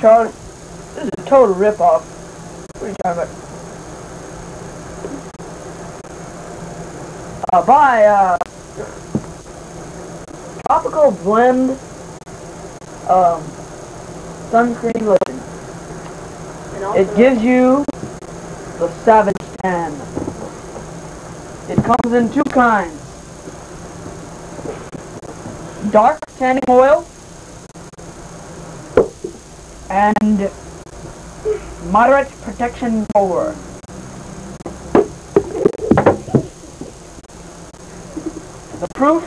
Charlie, this is a total ripoff. What are you talking about? Uh, buy, uh, Tropical Blend, um, sunscreen lotion. It gives you the Savage Tan. It comes in two kinds. Dark tanning oil and moderate protection four. The proof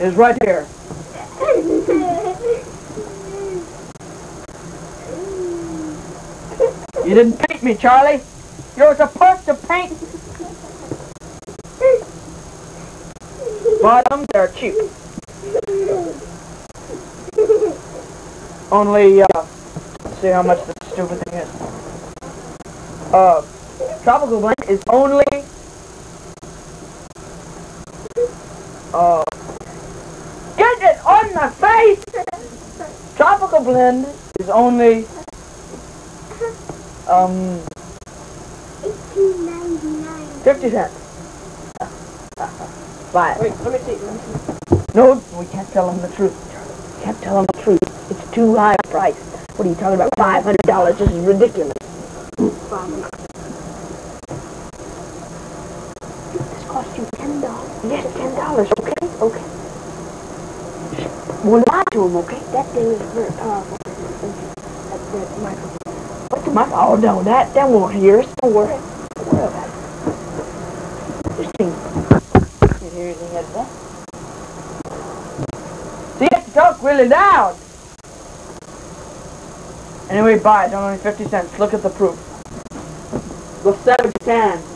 is right here. You didn't paint me, Charlie. You're supposed to paint. Them, they're cheap. Only, uh, see how much this stupid thing is. Uh, Tropical Blend is only, uh, get it on the face! Tropical Blend is only, um, 50 cents. Buy it. wait, let me see. Let me see. No, we can't tell them the truth. We can't tell them the truth. It's too high a price. What are you talking about? Five hundred dollars? This is ridiculous. This cost you ten dollars. Yes, ten dollars. Okay, okay. Well, lie to him, okay? That thing is very powerful. That, that microphone. What's the microphone? Oh no, that that won't hear us. Don't worry. Don't worry about it. This thing. Can't hear anything at that. See, you have to talk really loud. Anyway, buy it. Don't only 50 cents. Look at the proof. The Savage Tan.